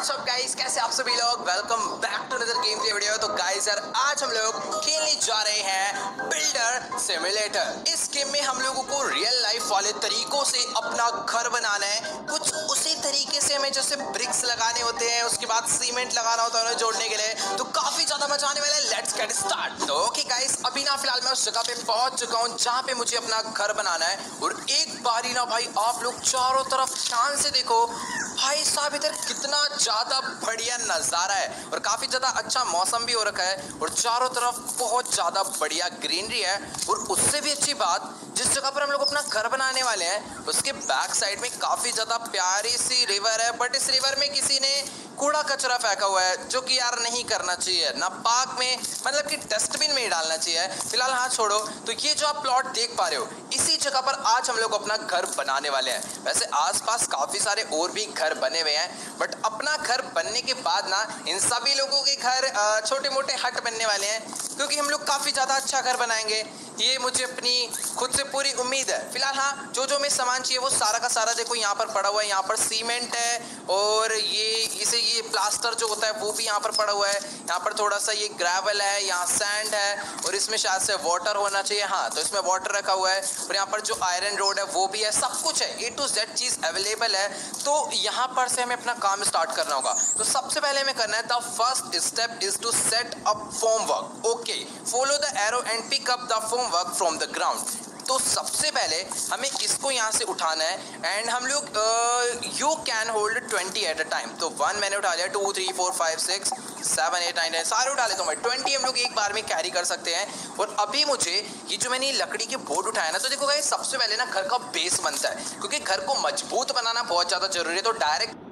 WhatsApp guys कैसे आप सभी लोग? Welcome back to another game play video तो गाइस यार, आज हम लोग खेलने जा रहे हैं बिल्डर सिमुलेटर इस गेम में हम लोगों को रियल लाइफ वाले तरीकों से अपना घर बनाना है। कुछ उसी तरीके से हमें जैसे ब्रिक्स लगाने होते हैं, उसके बाद सीमेंट लगाना होता है उन्हें जोड़ने के लिए। तो काफ़ी ज़्यादा मज़ा आने वाला है। लेट्स गेट स्टार्ट तो ओके गाइस अभी ना फ़िलहाल मैं उस जगह पे पहुँच चुका हूँ जहाँ पे मुझे अपना घर बनाना है। और एक बारी ना भाई, आप लोग चारों तरफ़ ध्यान से देखो भाई साहब, इधर कितना ज़्यादा बढ़िया नज़ारा है और काफ़ी ज़्यादा अच्छा मौसम भी हो रखा है और चारों तरफ़ बहुत ज़्यादा बढ़िया ग्रीनरी है और उससे भी अच्छी बात, जिस जगह पर हम लोग अपना घर बनाने वाले हैं, उसके बैक साइड में काफ़ी ज़्यादा प्यारी सी रिवर है, बट इस रिवर में किसी ने कूड़ा कचरा फेंका हुआ है, जो कि यार नहीं करना चाहिए। ना पार्क में मतलब कि डस्टबिन में ही डालना चाहिए। फ़िलहाल हाँ छोड़ो तो ये जो आप प्लॉट देख पा रहे हो, इसी जगह पर आज हम लोग अपना घर बनाने वाले हैं। वैसे आसपास काफ़ी सारे और भी घर बने हुए हैं बट अपना घर बनने के बाद ना, इन सभी लोगों के घर छोटे मोटे हट बनने वाले हैं, क्योंकि हम लोग काफ़ी ज़्यादा अच्छा घर बनाएँगे। ये मुझे अपनी, खुद से पूरी उम्मीद है। फ़िलहाल हाँ जो जो हमें सामान चाहिए, वो सारा का सारा देखो, यहाँ पर पड़ा हुआ है, यहाँ पर सीमेंट है, और ये, इसे ये प्लास्टर जो होता है, वो भी यहाँ पर पड़ा हुआ है। यहाँ पर थोड़ा सा ये ग्रेवल है, यहाँ सैंड है, और इसमें शायद से वाटर होना चाहिए। हाँ तो इसमें वाटर रखा हुआ है, और यहाँ पर जो आयरन रोड है, वो भी है। सब कुछ है। ए टू जेड चीज़ अवेलेबल है। तो यहाँ पर से हमें अपना काम स्टार्ट करना होगा। तो सबसे पहले हमें करना है the first step is to set up foam work okay follow the arrow and pick up the foam work from the ground तो सबसे पहले हमें इसको यहाँ से उठाना है एंड हम लोग you can hold twenty at a time तो वन मैंने उठा लिया two three four five six seven eight nine सारे उठा लेता हूँ मैं ट्वेंटी हम लोग एक बार में कैरी कर सकते हैं और अभी मुझे ये जो मैंने लकड़ी के बोर्ड उठाया ना तो देखो भाई सबसे पहले ना घर का बेस बनता है क्योंकि घर को मज़बूत बनाना बहुत ज़्यादा ज़रूरी है तो डायरेक्ट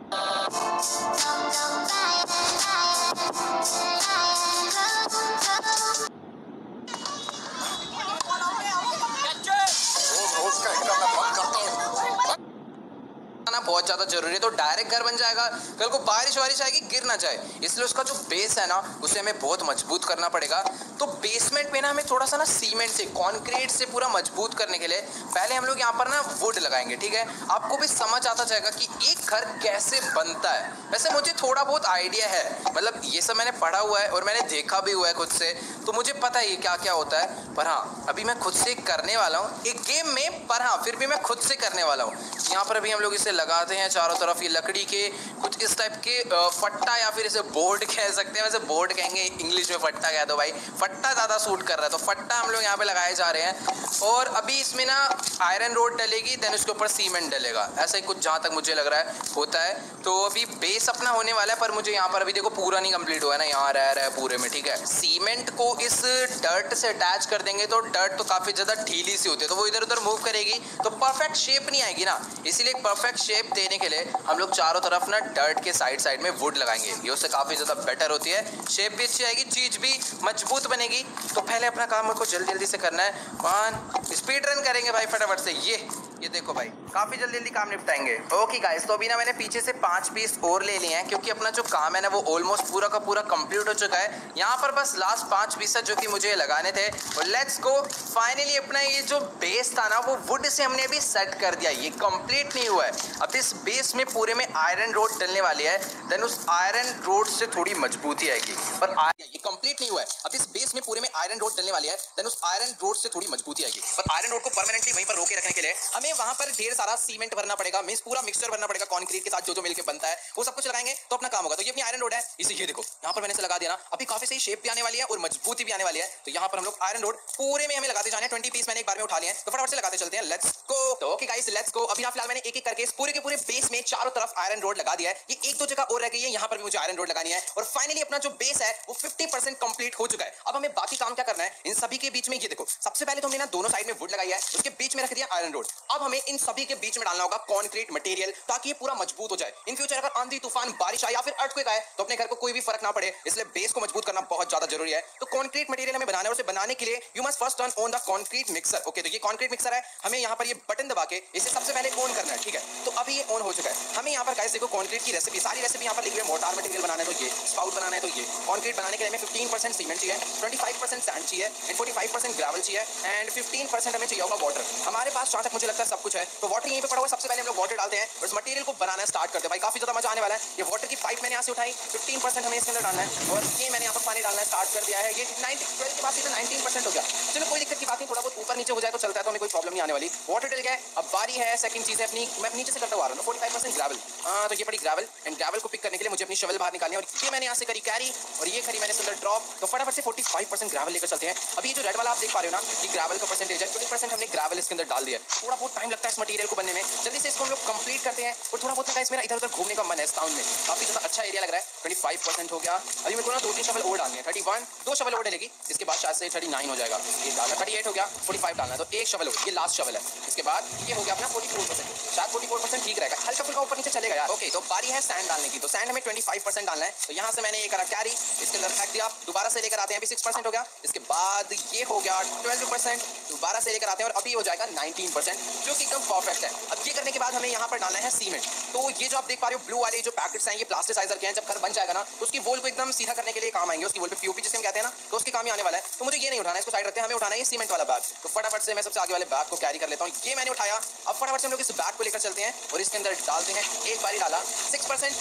बहुत ज़्यादा ज़रूरी है तो डायरेक्ट घर बन जाएगा। कल को बारिश वारिश आएगी, गिर ना जाए। इसलिए उसका जो बेस है ना, उसे हमें बहुत मज़बूत करना पड़ेगा। तो बेसमेंट में ना हमें थोड़ा सा ना सीमेंट से कॉन्क्रीट से पूरा मज़बूत करने के लिए पहले हम लोग यहाँ पर ना वुड लगाएँगे, ठीक है? आपको भी समझ आता जाएगा कि एक घर कैसे बनता है। वैसे मुझे थोड़ा बहुत आइडिया है। मतलब ये सब मैंने पढ़ा हुआ है और मैंने देखा भी हुआ है खुद से। तो मुझे पता है ये क्या क्या होता है। पर हाँ अभी मैं खुद से करने वाला हूँ। एक गेम में, पर हाँ फिर भी मैं खुद से करने वाला हूँ। यहाँ पर अभी हम लोग इसे लगाते हैं चारों तरफ़ ये लकड़ी के, कुछ इस टाइप के फट्टा या फिर इसे बोर्ड कह सकते हैं। वैसे बोर्ड कहेंगे, इंग्लिश में फट्टा कह दो भाई। फट्टा ज़्यादा सूट कर रहा है तो फट्टा हम लोग यहाँ पे लगाए जा रहे हैं। और अभी इसमें ना आयरन रोड डलेगी देन उसके ऊपर सीमेंट डलेगा। ऐसा ही कुछ जहाँ तक मुझे लग रहा है, होता है। तो अभी बेस अपना होने वाला है, पर मुझे यहाँ पर अभी देखो पूरा नहीं कंप्लीट हुआ है ना, यहाँ रह रहा है पूरे में, ठीक है? सीमेंट को इस डर्ट से अटैच कर देंगे तो डर्ट तो काफ़ी ज़्यादा ढीली सी होती है तो वो इधर उधर मूव करेगी तो परफेक्ट शेप नहीं आएगी ना। इसीलिए परफेक्ट शेप देने के लिए हम लोग चारों तरफ़ ना डर्ट के साइड साइड में वुड लगाएँगे। ये उससे काफ़ी ज़्यादा बेटर होती है। शेप भी अच्छी आएगी, चीज़ भी मज़बूत बनेगी। तो पहले अपना काम हमको जल्दी जल्दी से करना है। वन स्पीड रन करेंगे भाई फटाफट से। ये ये देखो भाई, काफ़ी जल्दी जल्दी काम निपटाएँगे। ओके गाइस तो अभी ना मैंने पीछे से पाँच पीस और ले लिए हैं, क्योंकि अपना जो काम है ना, वो ऑलमोस्ट पूरा का पूरा कंप्लीट हो चुका है। यहाँ पर बस लास्ट पाँच पीस है, जो कि मुझे लगाने थे। और लेट्स गो फाइनली अपना ये जो बेस था ना, वो वुड से हमने अभी सेट कर दिया। ये कंप्लीट नहीं हुआ है। अब इस बेस में पूरे में आयरन रोड डलने वाली है। देन उस आयरन रोड से थोड़ी मजबूती आएगी। पर ये कंप्लीट नहीं हुआ है। अब इस बेस में पूरे में आयरन रोड डलने वाली है। देन उस आयरन रोड से थोड़ी मजबूती आएगी। पर आयरन रोड को परमानेंटली वहीं पर रोके रखने के लिए हमें वहाँ पर ढेर सारा सीमेंट भरना पड़ेगा मीन पूरा मिक्सचर भरना पड़ेगा कॉन्क्रीट के साथ जो जो मिलकर बनता है वो सब कुछ लगाएँगे तो अपना काम होगा। तो ये अपनी आयरन रोड है। इसे ये देखो यहाँ पर मैंने से लगा दिया ना। अभी काफ़ी सही शेप भी आने वाली है और मजबूती भी आने वाली है। तो यहाँ पर हम लोग आयरन रोड पूरे में हमें लगाते जाने ट्वेंटी पीस मैंने एक बार में उठा लिया तो फटाफट से लगाते चलते हैं। लेट्स गो तो ओके गाइस लेट्स गो अभी फ़िलहाल मैंने एक एक करके इस पूरे के पूरे बेस में चारों आयरन रोड लगा दिया है। ये एक दो जगह और रह गई है, यहाँ पर भी मुझे आयरन रोड लगानी है। और फाइनली अपना जो बेस है, वो फिफ्टी कंप्लीट हो चुका है। अब हमें बाकी काम क्या करना है? इन सभी के बीच में, ये देखो, सबसे पहले तो हमने ना दोनों साइड में वुड लगाई है, उसके बीच में रख दिया आयरन रोड अब हमें इन सभी के बीच में डालना होगा कॉन्क्रीट मटेरियल ताकि ये पूरा मज़बूत हो जाए। इन फ्यूचर अगर आंधी, तूफ़ान, बारिश आए या फिर अर्थक्वेक आए तो अपने घर को कोई भी फ़र्क ना पड़े, इसलिए बेस को मज़बूत करना बहुत ज़्यादा ज़रूरी है। तो कॉन्क्रीट मटेरियल हमें बनाना है उसे बनाने के लिए you must first turn on the concrete mixer okay तो ये कॉन्क्रीट मिक्सर है, हमें यहाँ पर ये बटन दबा के इसे सबसे पहले ऑन करना है, ठीक है? तो अभी ये ऑन हो चुका है। हमें यहाँ पर गाइस देखो कॉन्क्रीट की रेसिपी सारी रेसिपी यहाँ पर लिखी है मोटार मटेरियल बनाना है तो ये स्पाउट बनाना है तो ये। कॉन्क्रीट बनाने के लिए हमें 15% परसेंट सीमेंट चाहिए ट्वेंटी फाइव परसेंट सैंड चाहिए and forty five percent gravel चाहिए एंड फिफ्टीन परसेंट हमें चाहिए होगा वाटर हमारे पास जहाँ तक मुझे लगता है सब कुछ है तो वाटर यहीं पे पड़ा हुआ सबसे पहले हम लोग वाटर डालते हैं, और इस मटेरियल को बनाना स्टार्ट करते हैं। भाई, काफ़ी ज़्यादा मज़ा आने वाला है। ये वाटर की पाइप मैंने यहाँ से उठाई फिफ्टीन परसेंट हमें इसके अंदर डालना है, और ये मैंने यहाँ पर पानी डालना स्टार्ट कर दिया है। ये नाइन ट्वेल्व के पास नाइनटीन परसेंट हो गया। चलो, कोई दिक्कत की बात नहीं थोड़ा बहुत ऊपर नीचे हो जाए तो चलता है तो हमें कोई प्रॉब्लम नहीं आने वाली। वाटर डल गया, अब बारी है सेकंड चीज़ है, अपनी, मैं नीचे से करता हुआ हूँ फोर्टी फाइव परसेंट ग्रेवल तो ये पड़ी ग्रेवल एंड ग्रेवल को पिक करने के लिए मुझे अपनी शवल बाहर निकालनी है। और ये मैंने यहाँ से करी कैरी और ये करी मैंने सुंदर ड्रॉप तो फटाफट से फोर्टी फाइव परसेंट ग्रेवल लेकर चलते हैं। अभी ये जो रेड वाला आप देख पा रहे हो ना कि ग्रेवल का परसेंटेज है। ट्वेंटी परसेंट हमने ग्रेवल इसके अंदर डाल दिया थोड़ा बहुत टाइम लगता है इस मटीरियल को बनने में। जल्दी से इसको हम लोग कंप्लीट करते हैं। और थोड़ा बहुत मेरा इधर उधर घूमने का मन है इस टाउन में। काफ़ी ज़्यादा अच्छा एरिया लग रहा है। ट्वेंटी फाइव परसेंट हो गया। अभी मेरे को ना दो तीन शवल और डालनी है। थर्टी वन दो शवल और डलेगी। इसके बाद शायद से थर्टी नाइन हो जाएगा। ये डालना थर्टी एट हो गया। फोर्टी फाइव डालना तो एक शवल हो ये लास्ट शवल है। इसके बाद ये हो गया अपना फोर्टी फोर परसेंट शायद फोर्टी फोर परसेंट ठीक रहेगा। हल्का फुल्का ऊपर नीचे चलेगा यार। ओके तो बारी है सैंड डालने की। तो सैंड हमें ट्वेंटी फाइव परसेंट डालना है। तो यहाँ से मैंने ये करा कैरी इसके अंदर फेंक दिया। दोबारा से लेकर आते हैं, अभी सिक्स परसेंट हो गया। इसके बाद ये हो गया ट्वेल्व परसेंट दोबारा से लेकर आते हैं और अभी हो जाएगा नाइनटीन परसेंट जो कि एकदम परफेक्ट है। अब ये करने के बाद हमें यहाँ पर डालना है सीमेंट तो ये जो आप देख पा रहे हो ब्लू वाले जो पैकेट्स हैं, ये प्लास्टिसाइजर के हैं। जब घर बन जाएगा ना तो उसकी वोल को एकदम सीधा करने के लिए काम आएँगे। उसकी वोल पे पीओपी जिसे हम कहते हैं ना तो उसके काम ही आने वाला है। तो मुझे ये नहीं उठाना है, इसको साइड रखते हैं। हमें उठाना है सीमेंट वाला बैग तो फटाफट से मैं सबसे आगे वाले बैग को कैरी कर लेता हूँ। ये मैंने उठाया। अब फटाफट से हम लोग इस बैग को लेकर चलते हैं और इसके अंदर डालते हैं एक बारी डाला सिक्स परसेंट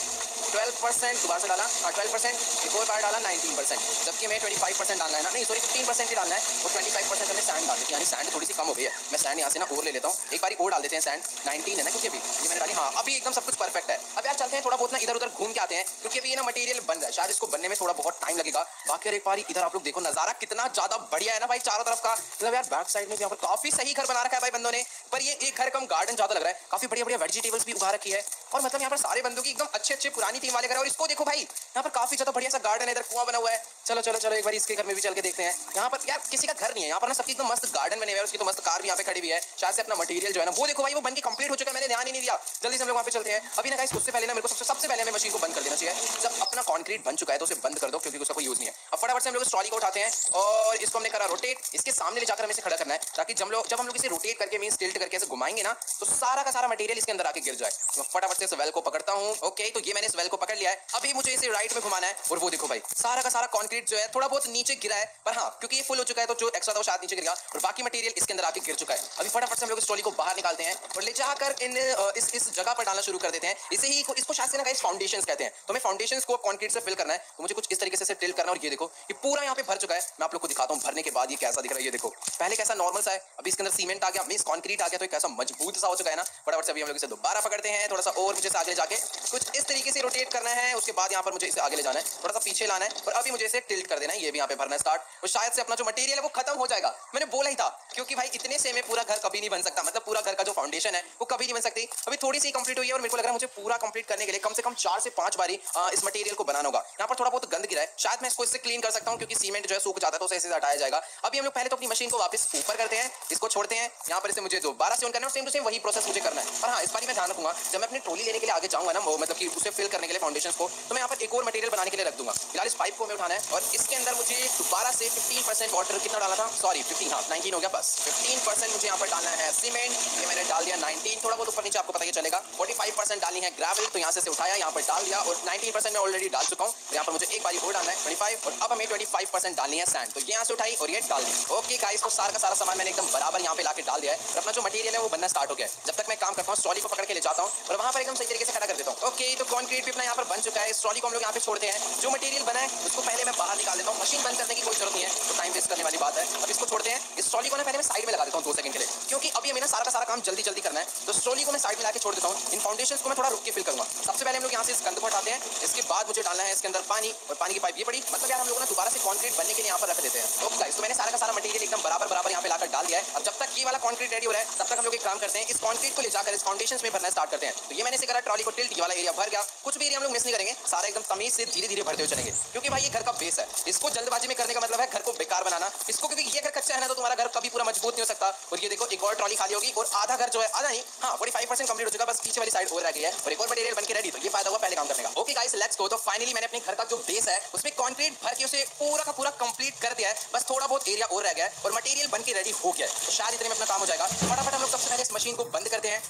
ट्वेल्व परसेंट दोबारा से डाला हाँ ट्वेल्व परसेंट एक और बार डाला नाइनटीन परसेंट जबकि हमें ट्वेंटी फाइव परसेंट डालना है ना, नहीं सॉरी फिफ्टीन परसेंट ही डालना है और ट्वेंटी फाइव परसेंट हमें सैंड डाल यानी सैंड थोड़ी सी कम हो गई है। मैं सैंड यहाँ से ना और ले लेता हूँ, एक बार और डाल देते हैं सैंड नाइनटीन है ना, क्योंकि अभी, ये मैंने डाली हाँ अभी एकदम सब कुछ परफेक्ट है। अब यार चलते हैं, थोड़ा बहुत ना इधर उधर घूम के आते हैं, क्योंकि अभी ये ना मटेरियल बन रहा है, शायद इसको बनने में थोड़ा बहुत टाइम लगेगा। बाकी एक बार इधर आप लोग देखो, नज़ारा कितना ज़्यादा बढ़िया है ना भाई, चारों तरफ़ का। मतलब यार बैक साइड में यहाँ पर काफ़ी सही घर बना रखा है भाई बंदों ने, पर ये एक घर कम गार्डन ज़्यादा लग रहा है, काफ़ी बढ़िया बढ़िया वेजिटेबल्स भी उगा रखी है। और मतलब यहाँ पर सारे बंदों की एकदम अच्छे अच्छे पुरानी थीम वाले घर और इसको देखो भाई, यहाँ पर काफ़ी ज़्यादा बढ़िया सा गार्डन है इधर कुआँ बना हुआ है। चलो चलो चलो, एक बार इसके घर में भी चल के देखते हैं। यहाँ पर यार किसी का घर नहीं है, यहाँ पर ना सबकी एकदम मस्त गार्डन बने हुए उसकी तो मस्त कार भी यहाँ पे खड़ी हुई है। शायद से अपना मटीरियल जो है ना, वो देखो भाई, वो बन के कंप्लीट हो चुका है। मैंने ध्यान ही नहीं दिया। जल्दी से हम लोग वहाँ पे चलते हैं। अभी ना उससे पहले ना मेरे को सबसे सबसे पहले हमें मशीन को बंद कर देना चाहिए। जब अपना कॉन्क्रीट बन चुका है तो उसे बंद कर दो, क्योंकि उसका कोई यूज़ नहीं है। अब फटाफट से हम लोग ट्रॉली को उठाते हैं और इसको हमने करा रोटेट इसके सामने ले जाकर हमें इसे खड़ा करना है, ताकि जब हम लोग इसे रोटेट करके मीन टिल्ट करके घुमाएँगे ना तो सारा का सारा मटेरियल इसके अंदर आके गिर जाए। तो फटाफट से इस वेल को पकड़ता हूँ। ओके तो ये मैंने इस वेल को पकड़ लिया है। अभी मुझे इसे राइट में घुमाना है और वो देखो भाई, सारा का सारा कॉन्क्रीट जो है, थोड़ा बहुत नीचे गिरा है, पर हाँ क्योंकि ये फुल हो चुका है तो जो एक्स्ट्रा था वो शायद नीचे गिर गया और बाकी मटेरियल इसके अंदर आके गिर चुका है। अभी फटाफट से हम लोग इस ट्रॉली को बाहर निकालते हैं और ले जाकर इन इस इस जगह पर डालना शुरू कर देते हैं। इसे ही इसको शायद से ना फाउंडेशन कहते हैं। तो हमें फाउंडेशन को कॉन्क्रीट से फिल करना है। तो मुझे कुछ इस तरीके से टिल करना और ये देखो, ये पूरा यहाँ पे भर चुका है। मैं आप लोग को दिखाता हूँ, भरने के बाद ये कैसा दिख रहा है, ये देखो। पहले कैसा नॉर्मल सा है, अभी इसके अंदर सीमेंट आ गया मीन कॉन्क्रीट आ गया तो कैसा मज़बूत सा हो चुका है ना। फटाफट से अभी हम लोग इसे दोबारा पकड़ते हैं, थोड़ा सा और मुझे आगे जाके कुछ इस तरीके से रोटेट करना है, उसके बाद यहाँ पर मुझे इसे आगे ले जाना है। थोड़ा सा पीछे लाना है और अभी मुझे इसे टिल्ट कर देना है, ये भी यहाँ पे भरना स्टार्ट और शायद से अपना जो मटेरियल है वो खत्म हो जाएगा। मैंने बोला ही था, क्योंकि भाई इतने से में पूरा घर कभी नहीं बन सकता। मतलब पूरा घर का जो फाउंडेशन है, वो कभी नहीं बन सकती। अभी थोड़ी सी कंप्लीट हुई है और मेरे को लग रहा है मुझे पूरा कंप्लीट करने के लिए कम से कम चार से पाँच बारी इस मटेरियल को बनाना होगा। यहाँ पर थोड़ा बहुत गंद गिरा है। शायद मैं इसको इससे क्लीन कर सकता हूँ, क्योंकि सीमेंट जो है सूख जाता है तो उसे हटाया जाएगा। अभी हम लोग पहले तो अपनी मशीन को वापस ऊपर करते हैं, इसको छोड़ते हैं। यहाँ पर इसे मुझे दोबारा से ऑन करना है सेम टू सेम वही प्रोसेस मुझे करना है। पर हाँ इस बार मैं ध्यान रखूँगा, जब मैं अपनी ट्रोली लेने के लिए आगे जाऊँगा ना मतलब कि उसे फिल करने के लिए फाउंडेशन को तो मैं यहाँ पर एक और मटेरियल बनाने के लिए रख दूँगा। फ़िलहाल इस पाइप को हमें उठाना है और इसके अंदर मुझे दोबारा से फिफ्टीन परसेंट वाटर कितना डाला था? सॉरी फिफ्टीन हाँ नाइनटीन हो गया, बस। फिफ्टीन परसेंट मुझे यहाँ पर डालना है सीमेंट ये मैंने डाल दिया नाइनटीन थोड़ा बहुत ऊपर नीचे आपको पता ही चलेगा। फोर्टी फाइव परसेंट डालनी है ग्रेवल तो यहाँ से उठाया, यहाँ पर डाल दिया और नाइनटीन परसेंट मैं ऑलरेडी डाल चुका हूँ। यहाँ पर मुझे एक बारी और डालना है ट्वेंटी फाइव और अब हमें ट्वेंटी फाइव परसेंट डालनी है सैंड तो यहाँ से उठाई और ये डाल दी। ओके गाइस तो सारा का सारा सामान मैंने एकदम बराबर यहाँ पे लाके डाल दिया है। अपना जो मटेरियल है, वो बनना स्टार्ट हो गया जब तक मैं काम करता हूँ स्ट्रॉली को पकड़ के ले जाता हूँ और वहाँ पर एकदम सही तरीके से खड़ा कर देता हूँ। ओके तो कॉन्क्रीट भी अपना यहाँ पर बन चुका है। स्ट्रॉली को हम लोग यहाँ पे छोड़ते हैं। जो मटेरियल बना है, उसको पहले मैं बाहर निकाल देता हूँ। मशीन बंद करने की कोई ज़रूरत नहीं है। तो टाइम वेस्ट करने वाली बात है। अब इसको छोड़ते हैं। इस ट्रॉली को ना पहले मैं साइड में लगा देता हूँ दो सेकंड के लिए। क्योंकि अभी हमें सारा का सारा काम जल्दी जल्दी करना है। तो स्ट्रॉली को मैं साइड में लाके छोड़ देता हूँ। इन फाउंडेशन को मैं थोड़ा रुक के फिल करूँगा। सबसे पहले हम लोग यहाँ से इस गंद को हटाते हैं। इसके बाद मुझे डालना है इसके अंदर पानी और पानी की पाइप ये पड़ी। मतलब यार हम लोग ना दोबारा से कॉन्क्रीट बनने के लिए यहाँ पर रख देते हैं। ओके गाइस तो मैंने सारा का सारा मटेरियल एकदम बराबर बराबर यहाँ पे लाकर डाल दिया है। अब जब तक ये वाला कॉन्क्रीट रेडी हो रहा है, तब तक हम लोग एक काम करते हैं। इस कॉन्क्रीट को ले जाकर इस फाउंडेशन में भरना स्टार्ट करते हैं। तो ये मैंने से करा ट्रॉली को टिल्ट, ये वाला एरिया भर गया। कुछ भी एरिया हम लोग मिस नहीं करेंगे। सारा एकदम तमीज से धीरे धीरे भरते हुए चलेंगे। क्योंकि भाई, ये घर का बेस है। इसको जल्दबाजी में करने का मतलब है घर को बेकार बनाना। इसको क्योंकि ये घर कच्चा है ना तो तुम्हारा घर कभी पूरा मज़बूत नहीं हो सकता। और ये देखो, एक और ट्रॉली खाली होगी और आधा घर जो है, आधा नहीं हाँ फोर्टी फाइव परसेंट कंप्लीट हो चुका बस पीछे वाली साइड हो रह गई है। और एक और मटेरियल बन के रेडी तो ये फ़ायदा हुआ पहले काम करने का। ओके गाइस लेट्स गो तो फाइनली मैंने अपने घर का जो बेस है, उसमें कॉन्क्रीट भर के उसे पूरा का पूरा कंप्लीट कर दिया है। बस थोड़ा बहुत एरिया और रह गया है और मटेरियल बन रेडी हो गया है। तो शायद इतने में अपना काम हो जाएगा। फटाफट हम लोग सबसे पहले इस मशीन को बंद करते हैं।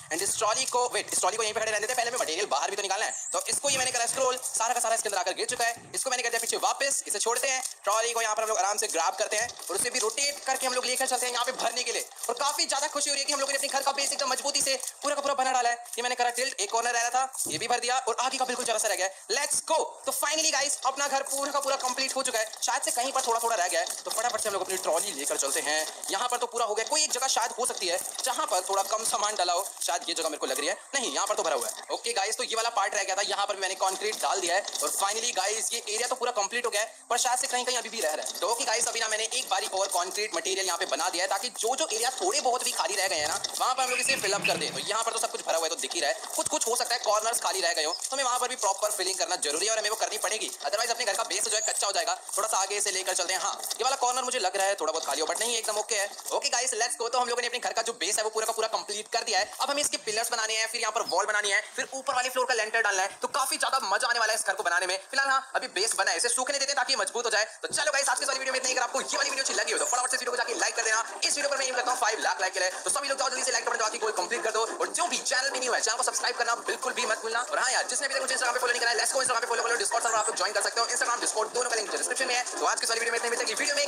ट्रॉली को वेट इस ट्रॉली को यहीं पे खड़े रहने देते पहले में मटेरियल बाहर भी तो निकालना है। तो इसको ये मैंने करा स्क्रॉल सारा का सारा इसके अंदर आकर गिर चुका है। इसको मैंने कर दिया पीछे वापस, इसे छोड़ते हैं। ट्रॉली को यहाँ पर हम लोग आराम से ग्राब करते हैं और उसे भी रोटेट करके हम लोग लेकर चलते हैं यहाँ पे भरने के लिए। और काफ़ी ज़्यादा खुशी हो रही है कि हम लोग ने अपने घर का बेस एकदम मजबूती से पूरा का पूरा बना डाला है। ये मैंने करा टिल्ट एक कॉर्नर रह था, ये भी भर दिया और आगे का बिल्कुल जरा सा रह गया लेट्स गो तो फाइनली गाइस अपना घर पूरा का पूरा कंप्लीट हो चुका है। शायद से कहीं पर थोड़ा थोड़ा रह गया है। तो फटाफट से हम लोग अपनी ट्रॉली लेकर चलते हैं। यहाँ पर तो पूरा हो गया। कोई एक जगह शायद हो सकती है, जहाँ पर थोड़ा कम सामान डाला हो। शायद ये जगह मेरे को लग रही है। नहीं, यहाँ पर तो भरा हुआ है। ओके गाइस तो ये वाला पार्ट रह गया था। यहाँ पर मैंने कॉन्क्रीट डाल दिया है। और फाइनली गाइस ये एरिया तो पूरा कंप्लीट हो गया है। पर शायद से कहीं कहीं अभी भी रह रहा है। तो गाइस अभी ना मैंने एक बारी और कॉन्क्रीट मटेरियल यहाँ पे बना दिया है ताकि जो जो एरिया थोड़े बहुत भी खाली रह गए हैं ना, वहाँ पर हम लोग इसे फिलअप कर दें। तो यहाँ पर तो सब कुछ भरा हुआ है तो दिख ही रहा है। कुछ कुछ हो सकता है कॉर्नर्स खाली रह गए हो। तो हमें वहाँ पर भी प्रॉपर फिलिंग करना ज़रूरी है और हमें वो करनी पड़ेगी। अदरवाइज़ अपने घर का बेस जो है कच्चा हो जाएगा। थोड़ा सा आगे से लेकर चलते हैं। हाँ ये वाला कॉर्नर मुझे लग रहा है थोड़ा बहुत खाली हो बट नहीं, एकदम ओके है। ओके गाइस लेट्स गो तो हम लोगों ने अपने घर का जो बेस है, वो पूरा का पूरा कंप्लीट कर दिया है। अब हमें इसके पिलर्स बनाने हैं, फिर यहाँ पर वॉल बनानी है, फिर ऊपर वाले फ्लोर का लेंटर डालना है। तो काफ़ी ज़्यादा मज़ा आने वाला है इस घर को बनाने में। फ़िलहाल हाँ अभी बेस बना है, इसे सूखने देते हैं ताकि मज़बूत हो जाए। तो चलो गाइस आज के वाली वीडियो में इतनी अगर आपको ये वाली वीडियो अच्छी लगी हो तो फटाफट से वीडियो को जाके लाइक कर देना। इस वीडियो पर मैं करता हूँ फाइव लाख लाइक के लिए। तो सभी लोग जाओ जल्दी से लाइक बटन दबा कोई कंप्लीट कर दो। और जो भी चैनल पे नहीं हुआ चैनल को सब्सक्राइब करना बिल्कुल भी मत भूलना। और हाँ यार, जिसने भी मुझे इंस्टाग्राम पे फॉलो नहीं करा है लेट्स गो इंस्टाग्राम पे फॉलो करो डिस्कॉर्ड सर्वर आप लोग ज्वाइन कर सकते हो। इंस्टाग्राम डिस्कॉर्ड दोनों का लिंक डिस्क्रिप्शन में है। तो आज के वाली वीडियो में इतना हैं। वीडियो में